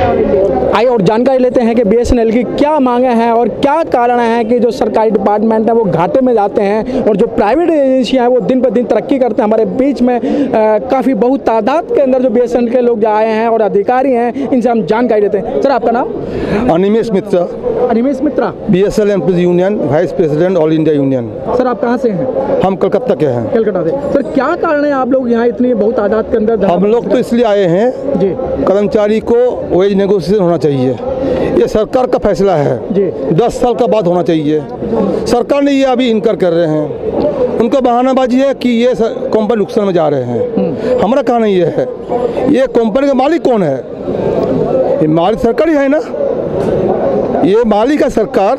Obrigada. आइए और जानकारी लेते हैं कि बीएसएनएल की क्या मांगे हैं और क्या कारण है कि जो सरकारी डिपार्टमेंट है वो घाटे में जाते हैं और जो प्राइवेट एजेंसियाँ हैं वो दिन पर दिन तरक्की करते हैं। हमारे बीच में काफ़ी बहुत तादाद के अंदर जो बीएसएनएल के लोग आए हैं और अधिकारी हैं इनसे हम जानकारी लेते हैं। सर आपका नाम? Animesh Mitra. Animesh Mitra. B S union vice president all India union sir आप कहाँ से हैं? हम कलकत्ता के हैं। कलकत्ता से। सर क्या कारण है आप लोग यहाँ इतनी बहुत तादाद के अंदर? हम लोग तो इसलिए आए हैं। जी। कर्मचारी को वेज नेगोशिएशन होना चाहिए। ये सरकार का फैसला है। जी। दस साल का बाद होना चाहिए। सरकार ने ये अभी इनकार कर रहे हैं। उनका बहानाबाजी है कि ये कंपनी नुकसान में जा रहे हैं। हमारा कहना ये है ये कंपनी का मालिक कौन है? ये मालिक सरकार ही है ना? ये मालिक है सरकार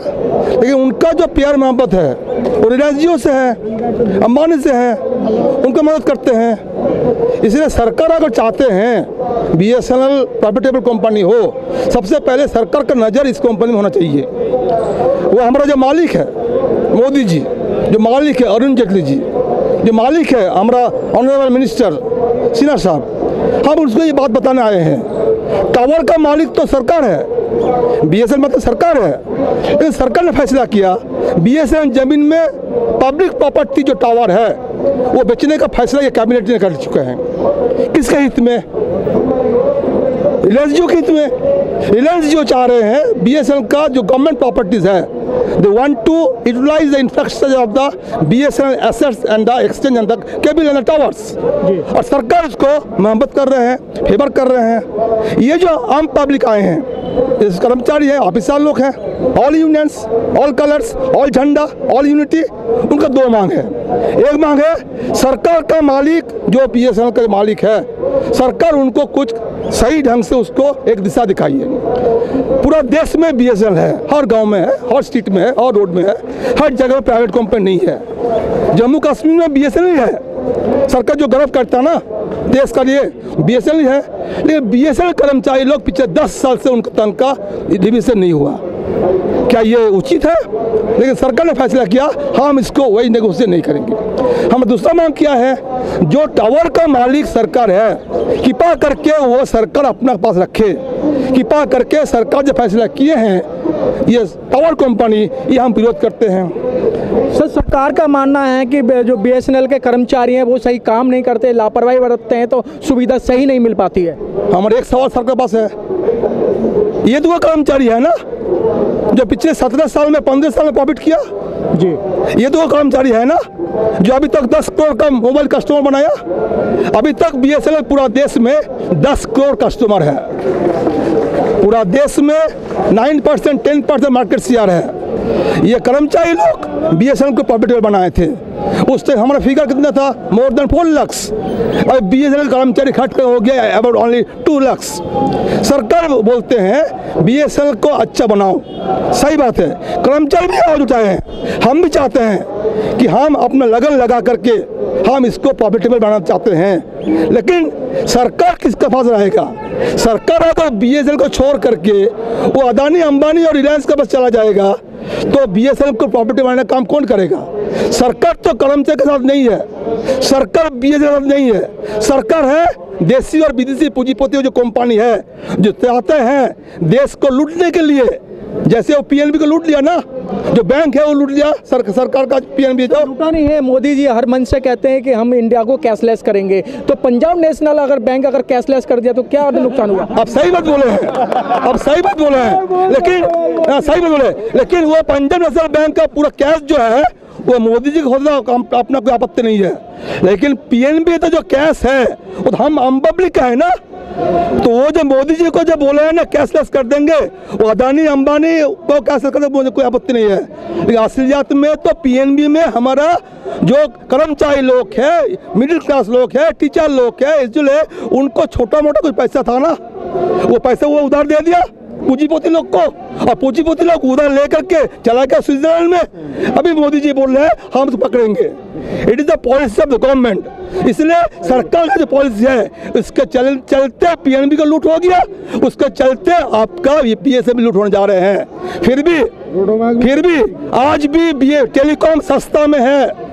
लेकिन उनका जो प्यार मोहब्बत है वो रिलायंस जियो से है अंबानी से है उनको मदद करते हैं। इसलिए सरकार अगर चाहते हैं B S N L profitable company हो, सबसे पहले सरकार का नज़र इस कंपनी में होना चाहिए। वो हमारा जो मालिक है, मोदी जी, जो मालिक है अरुण जेटली जी, जो मालिक है हमारा ऑनरेबल मिनिस्टर सिन्हा साहब, हम उसको ये बात बताने आए हैं। टावर का मालिक तो सरकार है बी एस मतलब सरकार है। लेकिन सरकार ने फैसला किया बी ज़मीन में पब्लिक प्रॉपर्टी जो टावर है वो बेचने का फैसला ये कैबिनेट ने कर चुका है। किसके हित में? रिलायंस जियो के हित में। रिलायंस जियो चाह रहे हैं बी का जो गवर्नमेंट प्रॉपर्टीज़ है they want to utilise the infrastructure of the B S N assets and the exchange cable and towers और सरकार इसको मोहब्बत कर रहे हैं फेवर कर रहे हैं। ये जो आम पब्लिक आए हैं इस कर्मचारी हैं ऑफिसर लोग हैं all unions all colours all झंडा ऑल यूनिटी उनका दो मांग है। एक मांग है सरकार का मालिक जो बी का मालिक है सरकार उनको कुछ सही ढंग से उसको एक दिशा दिखाइए पूरा देश में बी है, हर गाँव में है, हर स्ट्रीट में है, हर रोड में है, हर जगह प्राइवेट कंपनी नहीं है। जम्मू कश्मीर में बी ही है। सरकार जो गर्व करता ना, देश का लिए बी ही है। लेकिन बी एस कर्मचारी लोग पिछले दस साल से उनका तनख्वाह डिविजन नहीं हुआ। क्या ये उचित है? लेकिन सरकार ने फैसला किया, हम इसको वही नेगोशिएट नहीं करेंगे। हम दूसरा मांग किया है जो टावर का मालिक सरकार है कृपा करके वो सरकार अपना पास रखे। कृपा करके सरकार जो फैसला किए हैं ये टावर कंपनी ये हम विरोध करते हैं। सर सरकार का मानना है कि जो बीएसएनएल के कर्मचारी हैं वो सही काम नहीं करते लापरवाही बरतते हैं तो सुविधा सही नहीं मिल पाती है। हमारे एक सवाल सरकार के पास है। ये तो वो कर्मचारी है ना? जो पिछले सत्रह साल में पंद्रह साल में प्रॉफिट किया? जी। ये दो कर्मचारी है ना? जो अभी तक 10 करोड़ का मोबाइल कस्टमर बनाया अभी तक बीएसएनएल पूरा देश में 10 करोड़ कस्टमर है। पूरा देश में nine percent ten percent market share है। ये कर्मचारी लोग बीएसएनएल को प्रॉफिटेबल बनाए थे। उस टाइम हमारा फिगर कितना था? मोर देन फोर लैक्स और बीएसएनएल कर्मचारी घट कर हो गया अबाउट ओनली टू लैक्स सरकार बोलते हैं बीएसएनएल को अच्छा बनाओ। सही बात है। कर्मचारी भी आवाज़ उठाए हैं। हम भी चाहते हैं कि हम अपना लगन लगा करके हम इसको प्रॉफिटेबल बनाना चाहते हैं। लेकिन सरकार किसके पास रहेगा? सरकार अगर बीएसएनएल को छोड़ करके वो अदानी, अंबानी और रिलायंस का बस चला जाएगा तो बीएसएनएल को प्रॉपर्टी बनाने का काम कौन करेगा? सरकार तो कर्मचारी के साथ नहीं है। सरकार बी एस नहीं है। सरकार है देशी और विदेशी पूंजीपतियों जो कंपनी है, जो चाहते हैं देश को लूटने के लिए जैसे वो पीएनबी को लूट लिया ना जो बैंक है वो लूट लिया सर, सरकार का पीएनबी जो लूटा नहीं है मोदी जी हर मंच से कहते हैं कि हम इंडिया को कैशलेस करेंगे। तो पंजाब नेशनल अगर बैंक अगर कैशलेस कर दिया तो क्या नुकसान हुआ? अब सही बात बोले हैं अब सही बात बोले हैं। लेकिन हाँ, सही बात बोले लेकिन वो पंजाब नेशनल बैंक का पूरा कैश जो है वो मोदी जी को अपना कोई आपत्ति नहीं है। लेकिन पीएनबी तो जो कैश है वो तो हम आम पब्लिक का है ना तो वो जब मोदी जी को जब बोले हैं ना, कैशलेस कर देंगे, वो अदानी, अंबानी को कैशलेस कर देंगे, मुझे कोई आपत्ति नहीं है। लेकिन असलियत में तो पीएनबी में हमारा जो कर्मचारी लोग है मिडिल क्लास लोग है टीचर लोग है इसलिए उनको छोटा मोटा कुछ पैसा था ना? वो पैसा वो उधार दे दिया। पूंजीपति लोग को और पूंजीपति लोग उधार लेकर के चला गया स्विट्जरलैंड में। अभी मोदी जी बोल रहे हैं हम उसको पकड़ेंगे। It is the policy of the government इसलिए सरकार का जो पॉलिसी है उसके चल, चलते पीएनबी का लूट हो गया उसके चलते आपका पीएसए भी लूट होने जा रहे हैं। फिर भी फिर भी आज भी ये टेलीकॉम सस्ता में है।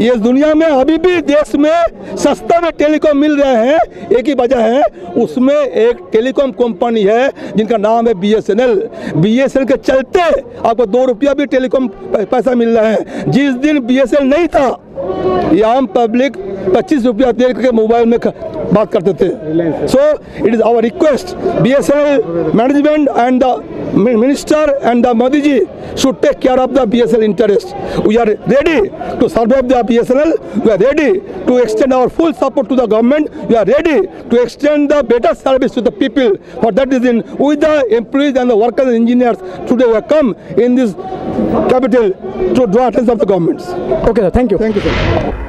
ये दुनिया में अभी भी देश में सस्ता में टेलीकॉम मिल रहे हैं। एक ही वजह है, उसमें एक टेलीकॉम कंपनी है, जिनका नाम है बीएसएनएल। बीएसएनएल के चलते आपको दो रुपया भी टेलीकॉम पैसा मिल रहा है। जिस दिन बीएसएनएल नहीं था, ये आम पब्लिक पच्चीस रुपया तेल के मोबाइल में बात करते थे। So it is our request BSNL management and the minister and the Modi ji should take care of the BSNL interest we are ready to serve the BSNL we are ready to extend our full support to the government we are ready to extend the better service to the people for that is in with the employees and the workers engineers today we come in this capital to draw attention of the governments okay sir thank you thank you sir